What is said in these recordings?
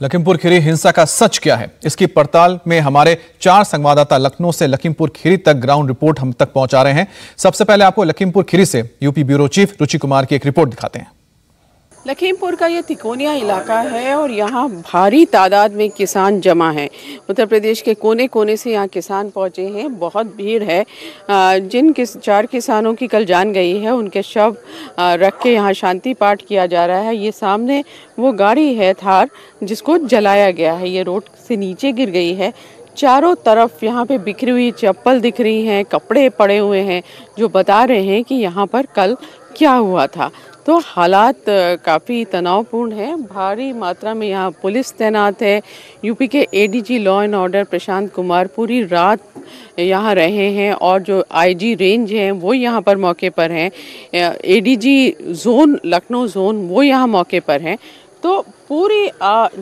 लखीमपुर खीरी हिंसा का सच क्या है? इसकी पड़ताल में हमारे चार संवाददाता लखनऊ से लखीमपुर खीरी तक ग्राउंड रिपोर्ट हम तक पहुँचा रहे हैं। सबसे पहले आपको लखीमपुर खीरी से UP bureau chief Ruchi Kumar की एक रिपोर्ट दिखाते हैं। लखीमपुर का ये तिकोनिया इलाका है और यहाँ भारी तादाद में किसान जमा हैं। उत्तर प्रदेश के कोने कोने से यहाँ किसान पहुँचे हैं। बहुत भीड़ है। जिन किस, चार किसानों की कल जान गई है, उनके शव रख के यहाँ शांति पाठ किया जा रहा है। ये सामने वो गाड़ी है, थार, जिसको जलाया गया है। ये रोड से नीचे गिर गई है। चारों तरफ़ यहाँ पे बिखरी हुई चप्पल दिख रही हैं, कपड़े पड़े हुए हैं, जो बता रहे हैं कि यहाँ पर कल क्या हुआ था। तो हालात काफ़ी तनावपूर्ण हैं। भारी मात्रा में यहाँ पुलिस तैनात है। यूपी के ADG law and order Prashant Kumar पूरी रात यहाँ रहे हैं और जो आईजी रेंज हैं वो यहाँ पर मौके पर हैं। एडीजी जोन लखनऊ जोन वो यहाँ मौके पर हैं। तो पूरी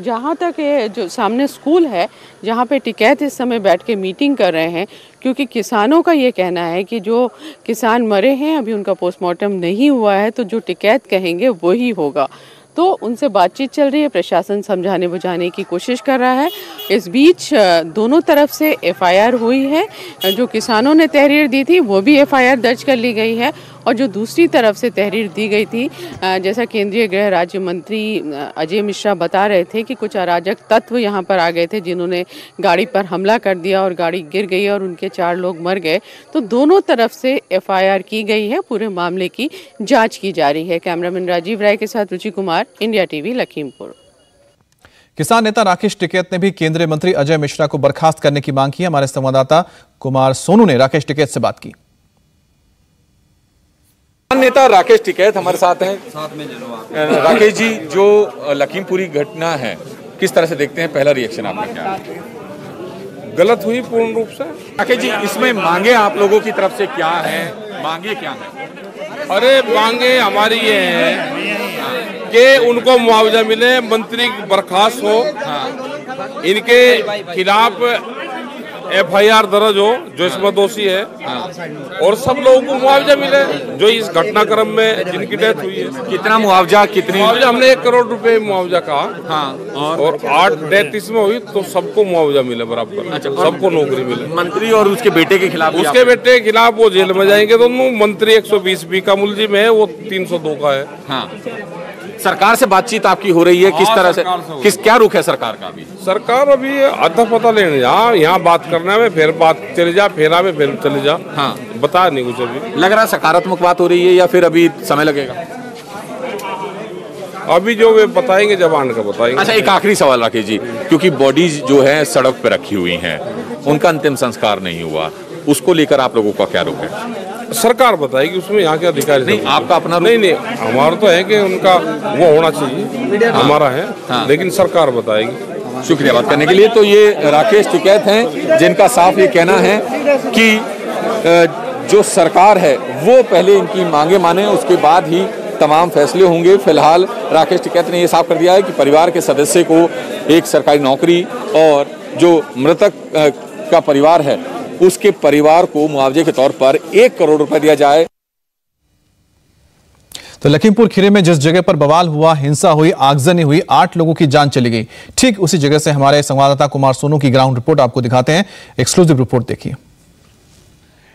जहाँ तक ये जो सामने स्कूल है, जहाँ पे टिकैत इस समय बैठ के मीटिंग कर रहे हैं, क्योंकि किसानों का ये कहना है कि जो किसान मरे हैं, अभी उनका पोस्टमार्टम नहीं हुआ है तो जो टिकैत कहेंगे वही होगा। तो उनसे बातचीत चल रही है, प्रशासन समझाने बुझाने की कोशिश कर रहा है। इस बीच दोनों तरफ़ से एफआईआर हुई है। जो किसानों ने तहरीर दी थी, वो भी एफआईआर दर्ज कर ली गई है। और जो दूसरी तरफ़ से तहरीर दी गई थी जैसा केंद्रीय गृह राज्य मंत्री अजय मिश्रा बता रहे थे कि कुछ अराजक तत्व यहाँ पर आ गए थे जिन्होंने गाड़ी पर हमला कर दिया और गाड़ी गिर गई और उनके चार लोग मर गए। तो दोनों तरफ़ से एफआईआर की गई है, पूरे मामले की जाँच की जा रही है। कैमरामैन राजीव राय के साथ रुचि कुमार, इंडिया टीवी, लखीमपुर। किसान नेता राकेश टिकैत ने भी केंद्रीय मंत्री अजय मिश्रा को बर्खास्त करने की मांग की। हमारे संवाददाता कुमार सोनू ने राकेश टिकैत से बात की। नेता राकेश टिकैत हमारे साथ हैं। साथ में राकेश जी जो लखीमपुरी घटना है किस तरह से देखते हैं? पहला रिएक्शन आपका क्या? गलत हुई पूर्ण रूप से? राकेश जी इसमें मांगे आप लोगों की तरफ़ से क्या है? मांगे क्या है? अरे मांगे हमारी ये है कि उनको मुआवजा मिले मंत्री बर्खास्त हो। हाँ। इनके खिलाफ एफआईआर दर्ज हो जो इसमें दोषी है और सब लोगों को मुआवजा मिले जो इस घटनाक्रम में जिनकी डेथ हुई है। कितना मुआवजा कितनी मुआवजा हमने एक करोड़ रुपए मुआवजा कहा। हाँ और, आठ डेथ इसमें हुई तो सबको मुआवजा मिले बराबर। अच्छा, सबको नौकरी मिले। मंत्री और उसके बेटे के खिलाफ उसके बेटे के खिलाफ वो जेल में जाएँगे दोनों। मंत्री एक सौ बीस बी का मुलजिम है वो तीन सौ दो का है। हाँ। सरकार से बातचीत आपकी हो रही है? किस हाँ, तरह से किस क्या रुख है सरकार का अभी? सरकार अभी अधा पता लेने जा यहाँ बात करने में फिर बात चले जा फेरा में फिर चले जा। हाँ। बता नहीं कुछ अभी। लग रहा है सकारात्मक बात हो रही है या फिर अभी समय लगेगा? अभी जो वे बताएँगे जवान का बताएँगे। अच्छा एक आखिरी सवाल राकेश जी क्योंकि बॉडीज जो है सड़क पे रखी हुई हैं उनका अंतिम संस्कार नहीं हुआ। उसको लेकर आप लोगों का क्या रुख है? सरकार बताएगी उसमें यहाँ के अधिकारी नहीं आपका अपना नहीं नहीं हमारा तो है कि उनका वो होना चाहिए हमारा है हाँ, लेकिन सरकार बताएगी। शुक्रिया बात करने के लिए। तो ये राकेश टिकैत हैं जिनका साफ़ ये कहना है कि जो सरकार है वो पहले इनकी मांगे माने उसके बाद ही तमाम फैसले होंगे। फ़िलहाल राकेश टिकैत ने ये साफ़ कर दिया है कि परिवार के सदस्य को एक सरकारी नौकरी और जो मृतक का परिवार है उसके परिवार को मुआवजे के तौर पर एक करोड़ रुपए दिया जाए। तो लखीमपुर खीरे में जिस जगह पर बवाल हुआ हिंसा हुई आगजनी हुई आठ लोगों की जान चली गई। ठीक उसी जगह से हमारे संवाददाता कुमार सोनू की ग्राउंड रिपोर्ट आपको दिखाते हैं। एक्सक्लूसिव रिपोर्ट देखिए।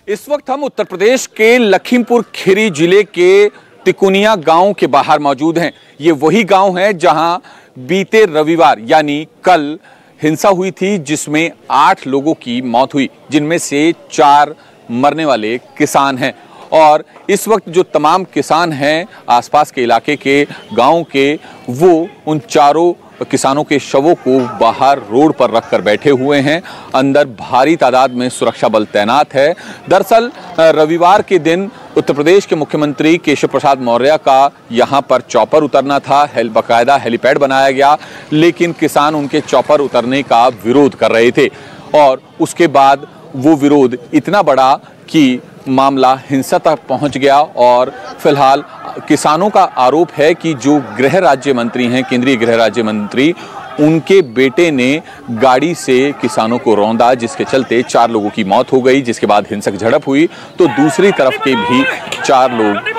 इस वक्त हम उत्तर प्रदेश के लखीमपुर खीरी ज़िले के तिकुनिया गाँव के बाहर मौजूद हैं। ये वही गाँव है जहाँ बीते रविवार यानी कल हिंसा हुई थी, जिसमें आठ लोगों की मौत हुई, जिनमें से चार मरने वाले किसान हैं। और इस वक्त जो तमाम किसान हैं आसपास के इलाके के, गाँव के, वो उन चारों किसानों के शवों को बाहर रोड पर रखकर बैठे हुए हैं। अंदर भारी तादाद में सुरक्षा बल तैनात है। दरअसल रविवार के दिन उत्तर प्रदेश के मुख्यमंत्री केशव प्रसाद मौर्य का यहाँ पर चौपर उतरना था। हेल, बाकायदा हेलीपैड बनाया गया, लेकिन किसान उनके चौपर उतरने का विरोध कर रहे थे। और उसके बाद वो विरोध इतना बड़ा कि मामला हिंसा तक पहुँच गया और फ़िलहाल किसानों का आरोप है कि जो गृह राज्य मंत्री हैं, केंद्रीय गृह राज्य मंत्री, उनके बेटे ने गाड़ी से किसानों को रौंदा, जिसके चलते चार लोगों की मौत हो गई, जिसके बाद हिंसक झड़प हुई। तो दूसरी तरफ़ के भी चार लोग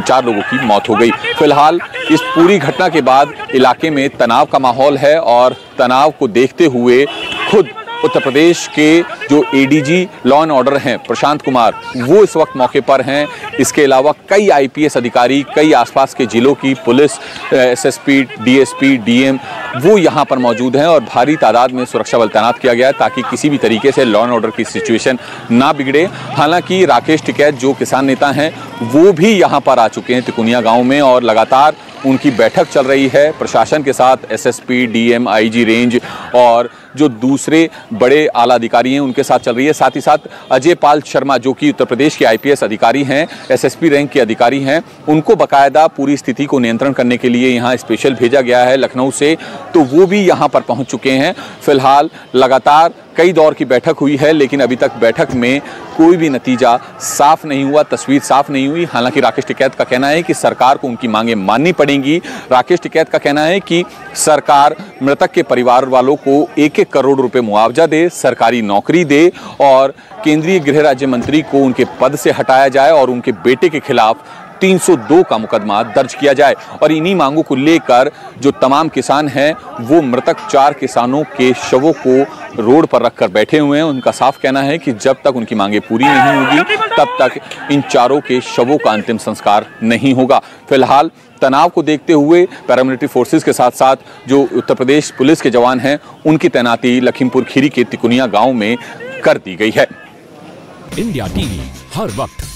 चार लोगों की मौत हो गई। फ़िलहाल इस पूरी घटना के बाद इलाके में तनाव का माहौल है और तनाव को देखते हुए खुद उत्तर प्रदेश के जो एडीजी लॉ एंड ऑर्डर हैं, प्रशांत कुमार, वो इस वक्त मौके पर हैं। इसके अलावा कई आईपीएस अधिकारी, कई आसपास के जिलों की पुलिस एसएसपी डीएसपी डीएम वो यहाँ पर मौजूद हैं और भारी तादाद में सुरक्षा बल तैनात किया गया है ताकि किसी भी तरीके से लॉ एंड ऑर्डर की सिचुएशन ना बिगड़े। हालाँकि राकेश टिकैत, जो किसान नेता हैं, वो भी यहाँ पर आ चुके हैं, तिकुनिया गाँव में और लगातार उनकी बैठक चल रही है। प्रशासन के साथ एसएसपी डीएम आईजी रेंज और जो दूसरे बड़े आला अधिकारी हैं, उनके साथ चल रही है। साथ ही साथ अजय पाल शर्मा, जो कि उत्तर प्रदेश के आईपीएस अधिकारी हैं एसएसपी रैंक के अधिकारी हैं, उनको बकायदा पूरी स्थिति को नियंत्रण करने के लिए यहाँ स्पेशल भेजा गया है लखनऊ से। तो वो भी यहाँ पर पहुँच चुके हैं। फ़िलहाल लगातार कई दौर की बैठक हुई है, लेकिन अभी तक बैठक में कोई भी नतीजा साफ़ नहीं हुआ, तस्वीर साफ़ नहीं हुई। हालाँकि राकेश टिकैत का कहना है कि सरकार को उनकी मांगे माननी पड़ेंगी। राकेश टिकैत का कहना है कि सरकार मृतक के परिवार वालों को एक एक करोड़ रुपए मुआवजा दे, सरकारी नौकरी दे और केंद्रीय गृह राज्य मंत्री को उनके पद से हटाया जाए और उनके बेटे के खिलाफ 302 का मुकदमा दर्ज किया जाए और इन्हीं मांगों को लेकर जो तमाम किसान हैं, वो मृतक चार किसानों के शवों को रोड पर रखकर बैठे हुए हैं। उनका साफ़ कहना है कि जब तक उनकी मांगे पूरी नहीं होगी, तब तक इन चारों के शवों का अंतिम संस्कार नहीं होगा। फ़िलहाल, तनाव को देखते हुए पैरामिलिट्री फोर्सेस के साथ साथ जो उत्तर प्रदेश पुलिस के जवान हैं, उनकी तैनाती लखीमपुर खीरी के तिकुनिया गाँव में कर दी गई है। इंडिया टीवी, हर वक्त।